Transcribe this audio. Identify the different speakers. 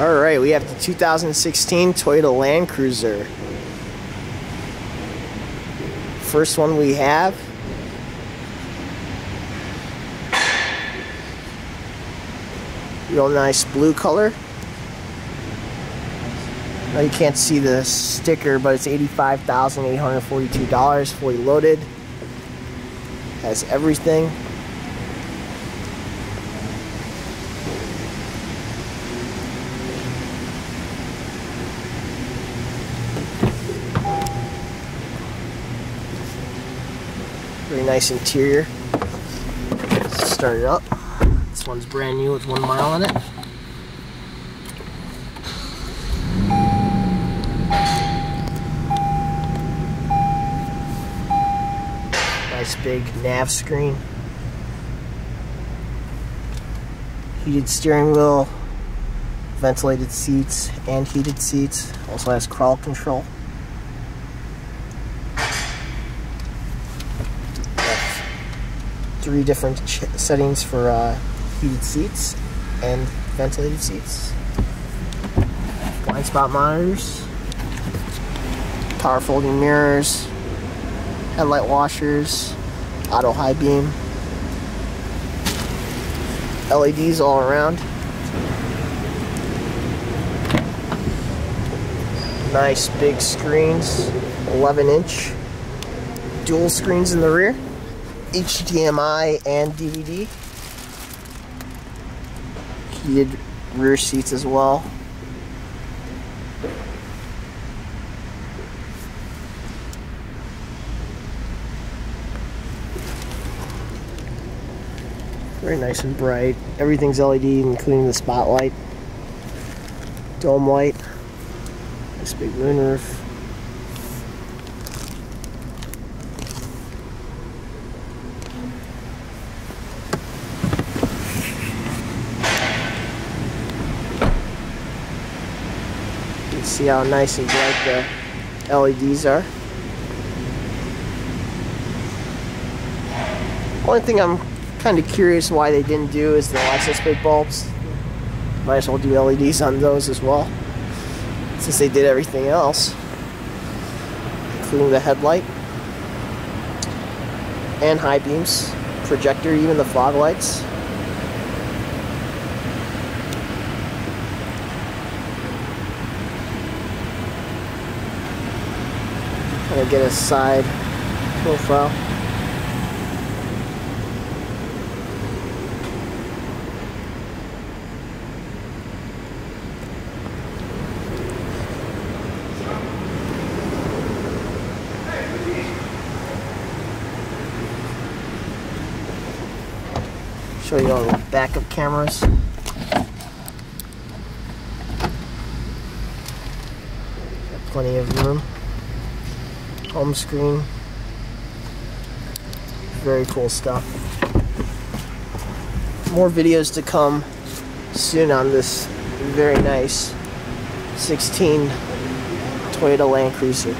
Speaker 1: All right, we have the 2016 Toyota Land Cruiser. First one we have. Real nice blue color. Now you can't see the sticker, but it's $85,842 fully loaded. Has everything. Very nice interior. Let's start it up. This one's brand new with one mile on it. Nice big nav screen. Heated steering wheel, ventilated seats and heated seats. Also has crawl control. Three different settings for uh, heated seats and ventilated seats. Blind spot monitors, power folding mirrors, headlight washers, auto high beam, LEDs all around. Nice big screens, 11 inch, dual screens in the rear. HDMI and DVD. Heated rear seats as well. Very nice and bright. Everything's LED, including the spotlight. Dome light. This big moonroof. See how nice and bright the LEDs are. Only thing I'm kind of curious why they didn't do is the license plate bulbs. Might as well do LEDs on those as well. Since they did everything else. Including the headlight. And high beams. Projector, even the fog lights. Of get a side profile. Show you all the backup cameras. Got plenty of room home screen. Very cool stuff. More videos to come soon on this very nice 16 Toyota Land Cruiser.